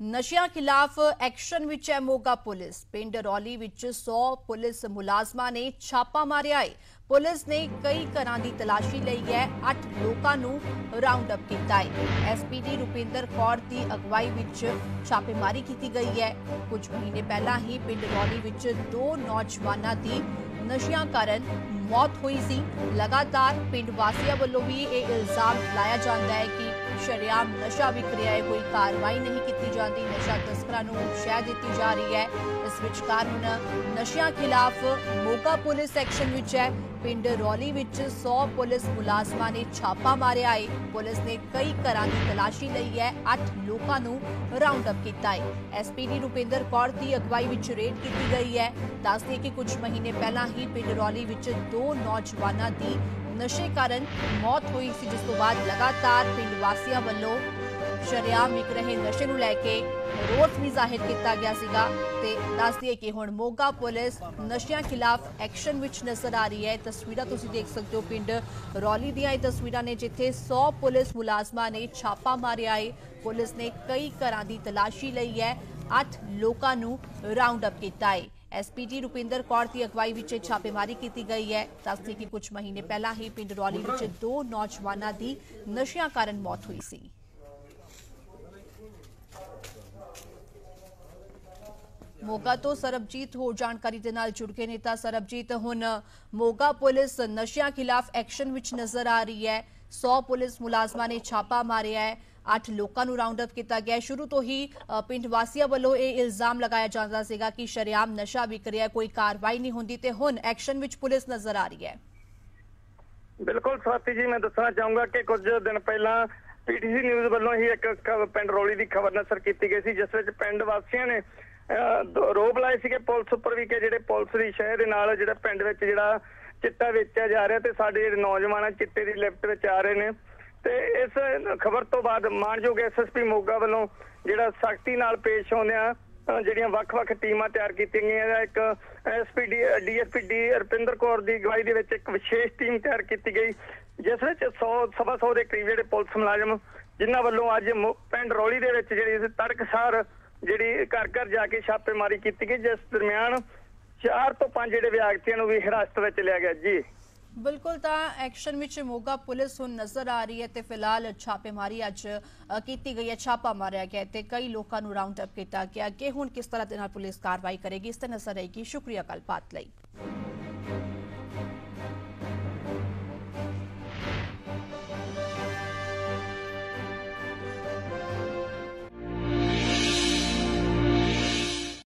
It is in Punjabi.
ਨਸ਼ਿਆਂ ਖਿਲਾਫ ਐਕਸ਼ਨ ਵਿੱਚ ਹੈ ਮੋਗਾ ਪੁਲਿਸ। ਪਿੰਡ ਰੌਲੀ ਵਿੱਚ 100 ਪੁਲਿਸ ਮੁਲਾਜ਼ਮਾਂ ਨੇ ਛਾਪਾ ਮਾਰਿਆ ਹੈ ਪੁਲਿਸ ਨੇ ਕਈ ਘਰਾਂ ਦੀ ਤਲਾਸ਼ੀ ਲਈ ਹੈ। 8 ਲੋਕਾਂ ਨੂੰ ਰਾਉਂਡ ਅਪ ਕੀਤਾ ਹੈ ਐਸਪੀਡੀ ਰੁਪਿੰਦਰ ਕੌਰ ਦੀ ਅਗਵਾਈ ਵਿੱਚ ਛਾਪੇਮਾਰੀ ਕੀਤੀ ਗਈ ਹੈ। ਕੁਝ ਮਹੀਨੇ ਪਹਿਲਾਂ ਹੀ ਪਿੰਡ ਰੌਲੀ ਵਿੱਚ ਦੋ ਨੌਜਵਾਨਾਂ ਦੀ ਨਸ਼ਿਆਂ ਕਾਰਨ ਮੌਤ ਹੋਈ ਸੀ। ਲਗਾਤਾਰ ਪਿੰਡ ਵਾਸੀਆਂ ਵੱਲੋਂ ਵੀ ਇਹ ਇਲਜ਼ਾਮ ਲਾਇਆ ਜਾਂਦਾ ਹੈ ਕਿ ਸ਼ਰਿਆਮ ਨਸ਼ਾ ਵਿਕ ਰਿਹਾ ਹੈ, ਕੋਈ ਕਾਰਵਾਈ ਨਹੀਂ ਕੀਤੀ ਜਾਂਦੀ। ਨਸ਼ਾ ਤਸਕਰਾਂ ਨੂੰ ਸ਼ਹਿ ਦਿੱਤੀ ਜਾ ਰਹੀ ਹੈ। ਇਸ ਵਿਚਕਾਰ ਹੁਣ ਨਸ਼ਿਆਂ ਖਿਲਾਫ ਮੋਗਾ ਪੁਲਿਸ ਐਕਸ਼ਨ ਵਿੱਚ ਹੈ। ਪਿੰਡ ਰੌਲੀ ਵਿੱਚ 100 ਪੁਲਿਸ ਮੁਲਾਜ਼ਮਾਂ ਨੇ ਛਾਪਾ ਮਾਰਿਆ ਹੈ। ਪੁਲਿਸ ਨੇ ਕਈ ਘਰਾਂ ਦੀ ਤਲਾਸ਼ੀ ਲਈ ਹੈ। 8 ਲੋਕਾਂ ਨੂੰ ਰਾਉਂਡ ਅਪ ਕੀਤਾ ਹੈ। ਐਸਪੀਡੀ ਰੁਪਿੰਦਰ ਕੌਰ ਦੀ ਅਗਵਾਈ ਵਿੱਚ ਰੇਡ ਕੀਤੀ ਗਈ ਹੈ। ਦੱਸਦੇ ਕਿ ਕੁਝ ਮਹੀਨੇ ਪਹਿਲਾਂ ਹੀ ਪਿੰਡ ਰੌਲੀ ਵਿੱਚ ਦੋ ਨੌਜਵਾਨਾਂ ਦੀ ਨਸ਼ੇ ਕਾਰਨ ਮੌਤ ਹੋਈ ਸੀ, ਜਿਸ ਤੋਂ ਬਾਅਦ ਲਗਾਤਾਰ ਪਿੰਡ ਵਾਸੀਆਂ ਵੱਲੋਂ ਸ਼ਰਿਆਮ ਵਿਕ ਰਹੇ ਨਸ਼ੇ ਨੂੰ ਲੈ ਕੇ ਰੋਸ ਵੀ ਜ਼ਾਹਿਰ ਕੀਤਾ ਗਿਆ ਸੀਗਾ ਤੇ ਦੱਸ ਦਈਏ ਕਿ ਹੁਣ ਮੋਗਾ ਪੁਲਿਸ ਨਸ਼ਿਆਂ ਖਿਲਾਫ ਐਕਸ਼ਨ ਵਿੱਚ ਨਜ਼ਰ ਆ ਰਹੀ ਹੈ। ਤਸਵੀਰਾਂ ਤੁਸੀਂ ਦੇਖ ਸਕਦੇ ਹੋ। ਪਿੰਡ ਰੌਲੀ ਦੀਆਂ ਇਹ ਤਸਵੀਰਾਂ ਨੇ ਜਿੱਥੇ 100 ਪੁਲਿਸ ਮੁਲਾਜ਼ਮਾਂ ਨੇ ਛਾਪਾ ਮਾਰਿਆ ਹੈ। ਪੁਲਿਸ ਨੇ ਕਈ ਘਰਾਂ ਦੀ ਤਲਾਸ਼ੀ ਲਈ ਹੈ। 8 ਲੋਕਾਂ ਨੂੰ ਰਾਉਂਡ ਅਪ ਕੀਤਾ ਹੈ। ਐਸਪੀਜੀ ਰੁਪਿੰਦਰ ਕੌਰ ਦੀ ਅਗਵਾਈ ਵਿੱਚ ਛਾਪੇਮਾਰੀ ਕੀਤੀ ਗਈ ਹੈ। ਦੱਸਦੇ ਕਿ ਕੁਝ ਮਹੀਨੇ ਪਹਿਲਾਂ ਹੀ ਪਿੰਡ ਰੌਲੀ ਵਿੱਚ ਦੋ ਨੌਜਵਾਨਾਂ ਦੀ ਨਸ਼ਿਆਂ ਕਾਰਨ ਮੌਤ ਹੋਈ ਸੀ। ਮੋਗਾ ਤੋਂ ਸਰਬਜੀਤ ਹੋਰ ਜਾਣਕਾਰੀ ਦੇ ਨਾਲ ਜੁੜ ਕੇ ਨੇ ਤਾਂ ਸਰਬਜੀਤ। ਹੁਣ ਮੋਗਾ ਪੁਲਿਸ ਨਸ਼ਿਆਂ ਖਿਲਾਫ ਐਕਸ਼ਨ ਵਿੱਚ ਨਜ਼ਰ ਆ ਰਹੀ ਹੈ। 100 ਪੁਲਿਸ ਮੁਲਾਜ਼ਮਾਂ ਨੇ ਛਾਪਾ ਮਾਰਿਆ ਹੈ। 8 ਲੋਕਾਂ ਨੂੰ ਰਾਉਂਡ ਅਪ ਕੀਤਾ ਗਿਆ। ਸ਼ੁਰੂ ਤੋਂ ਹੀ ਪਿੰਡ ਵਾਸੀਆਂ ਵੱਲੋਂ ਇਹ ਇਲਜ਼ਾਮ ਲਗਾਇਆ ਜਾਂਦਾ ਸੀਗਾ ਕਿ ਸ਼ਰੇਆਮ ਨਸ਼ਾ ਵਿਕ ਰਿਹਾ ਕੋਈ ਕਾਰਵਾਈ ਨਹੀਂ ਹੁੰਦੀ ਤੇ ਹੁਣ ਐਕਸ਼ਨ ਵਿੱਚ ਪੁਲਿਸ ਨਜ਼ਰ ਆ ਰਹੀ ਹੈ। ਬਿਲਕੁਲ ਸਾਥੀ ਜੀ ਮੈਂ ਦੱਸਣਾ ਚਾਹੂੰਗਾ ਕਿ ਕੁਝ ਦਿਨ ਪਹਿਲਾਂ ਪੀਟੀਸੀ ਨਿਊਜ਼ ਵੱਲੋਂ ਹੀ ਇੱਕ ਪਿੰਡ ਰੌਲੀ ਦੀ ਖਬਰ ਨਸ਼ਰ ਕੀਤੀ ਗਈ ਸੀ ਜਿਸ ਵਿੱਚ ਪਿੰਡ ਵਾਸੀਆਂ ਨੇ ਅਹ, ਦ- ਰੋਬ ਲਾਏ ਸੀਗੇ ਪੁਲਿਸ ਉੱਪਰ ਵੀ ਕਿ ਜਿਹੜੇ ਪੁਲਿਸ ਦੀ ਸ਼ਹਿ ਦੇ ਨਾਲ ਜਿਹੜਾ ਪਿੰਡ ਵਿੱਚ ਜਿਹੜਾ ਚਿੱਟਾ ਵੇਚਿਆ ਜਾ ਰਿਹਾ ਤੇ ਸਾਡੇ ਜਿਹੜੇ ਨੌਜਵਾਨ ਆ ਚਿੱਟੇ ਦੀ ਲਿਫਟ ਵਿੱਚ ਆ ਰਹੇ ਨੇ। ਤੇ ਇਸ ਖਬਰ ਤੋਂ ਬਾਅਦ ਮਾਨਯੋਗ ਐਸਐਸਪੀ ਮੋਗਾ ਵੱਲੋਂ ਜਿਹੜਾ ਸਖਤੀ ਨਾਲ ਪੇਸ਼ ਆਉਂਦਿਆਂ ਜਿਹੜੀਆਂ ਵੱਖ-ਵੱਖ ਟੀਮਾਂ ਤਿਆਰ ਕੀਤੀਆਂ ਗਈਆਂ ਇੱਕ SPD DSP D Rupinder Kaur ਦੀ ਅਗਵਾਈ ਦੇ ਵਿੱਚ ਇੱਕ ਵਿਸ਼ੇਸ਼ ਟੀਮ ਤਿਆਰ ਕੀਤੀ ਗਈ, ਜਿਸ ਵਿੱਚ 100 ਸਵਾ 100 ਦੇ ਕਰੀਬ ਜਿਹੜੇ ਪੁਲਿਸ ਮੁਲਾਜ਼ਮ, ਜਿਨ੍ਹਾਂ ਵੱਲੋਂ ਅੱਜ ਪਿੰਡ ਰੌਲੀ ਦੇ ਵਿੱਚ ਜਿਹੜੀ ਤੜਕਸਾਰ ਜਿਹੜੀ ਘਰ ਘਰ ਜਾ ਕੇ ਛਾਪੇਮਾਰੀ ਕੀਤੀ ਗਈ, ਜਿਸ ਦਰਮਿਆਨ 4 ਤੋਂ 5 ਜਿਹੜੇ ਵਿਅਕਤੀਆਂ ਨੂੰ ਵੀ ਹਿਰਾਸਤ ਵਿੱਚ ਲਿਆ ਗਿਆ। ਜੀ। ਬਿਲਕੁਲ ਤਾਂ ਐਕਸ਼ਨ ਵਿੱਚ ਮੋਗਾ ਪੁਲਿਸ ਹੁਣ ਨਜ਼ਰ ਆ ਰਹੀ ਹੈ ਤੇ ਫਿਲਹਾਲ ਛਾਪੇਮਾਰੀ ਅੱਜ ਕੀਤੀ ਗਈ ਹੈ, ਛਾਪਾ ਮਾਰਿਆ ਗਿਆ ਤੇ ਕਈ ਲੋਕਾਂ ਨੂੰ ਰਾਉਂਡ ਅਪ ਕੀਤਾ ਗਿਆ ਕਿ ਹੁਣ ਕਿਸ ਤਰ੍ਹਾਂ ਦੇ ਨਾਲ ਪੁਲਿਸ ਕਾਰਵਾਈ ਕਰੇਗੀ, ਇਸ ਤੇ ਨਜ਼ਰ ਰਹੇਗੀ ਸ਼ੁਕਰੀਆ, ਗੱਲਬਾਤ ਲਈ।